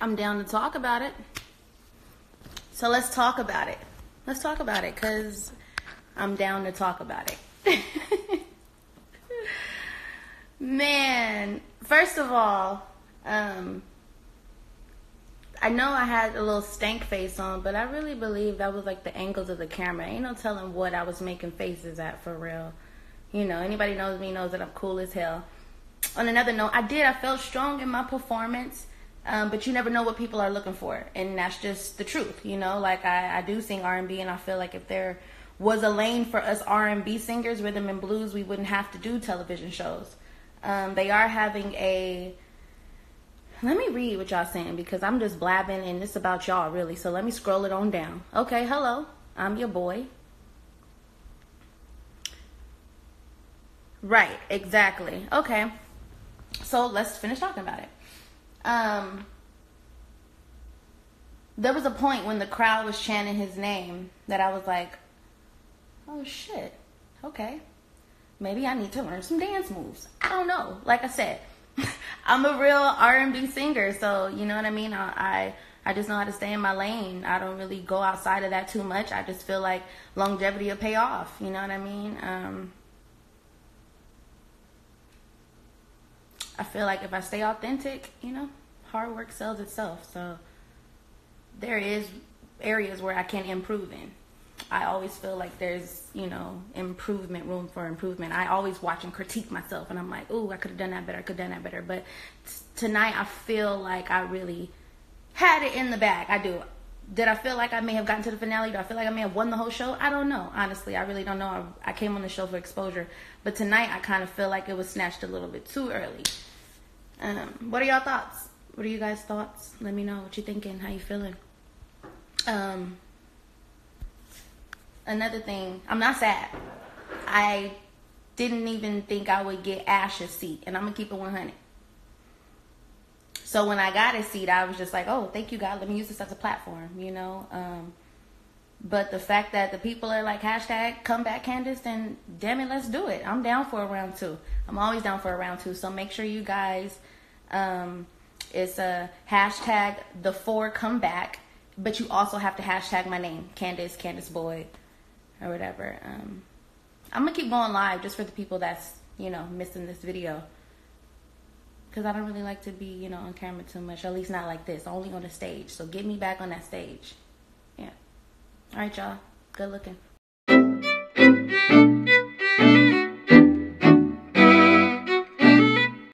I'm down to talk about it. So let's talk about it. Let's talk about it because I'm down to talk about it. Man, first of all, um, I know I had a little stank face on, but I really believe that was like the angles of the camera. Ain't no telling what I was making faces at for real. You know, anybody knows me knows that I'm cool as hell. On another note, I did. I felt strong in my performance, um, but you never know what people are looking for, and that's just the truth. You know, like I, I do sing R&B, and I feel like if there was a lane for us R&B singers, rhythm and blues, we wouldn't have to do television shows. Um, they are having a let me read what y'all saying because I'm just blabbing and it's about y'all really. So let me scroll it on down. Okay, hello. I'm your boy. Right, exactly. Okay. So let's finish talking about it. Um there was a point when the crowd was chanting his name that I was like, "Oh shit. Okay. Maybe I need to learn some dance moves." I don't know. Like I said, I'm a real R&B singer, so you know what I mean. I, I I just know how to stay in my lane. I don't really go outside of that too much. I just feel like longevity will pay off. You know what I mean? Um, I feel like if I stay authentic, you know, hard work sells itself. So there is areas where I can improve in. I always feel like there's, you know, improvement, room for improvement. I always watch and critique myself, and I'm like, oh, I could have done that better, I could have done that better. But t- tonight, I feel like I really had it in the bag. I do. Did I feel like I may have gotten to the finale? Do I feel like I may have won the whole show? I don't know. Honestly, I really don't know. I, I came on the show for exposure, but tonight I kind of feel like it was snatched a little bit too early. Um, what are y'all thoughts? What are you guys' thoughts? Let me know what you're thinking. How you feeling? Um, another thing, I'm not sad. I didn't even think I would get Ash's seat, and I'm gonna keep it 100. So when I got a seat, I was just like, "Oh, thank you, God. Let me use this as a platform," you know. Um, but the fact that the people are like hashtag come back Candice, then damn it, let's do it. I'm down for a round two. I'm always down for a round two. So make sure you guys, um, it's a hashtag the four come back, but you also have to hashtag my name, Candice, Candice Boyd, or whatever. Um, I'm gonna keep going live just for the people that's you know missing this video. Cause I don't really like to be, you know, on camera too much. At least not like this. Only on the stage. So get me back on that stage. Yeah. All right, y'all. Good looking.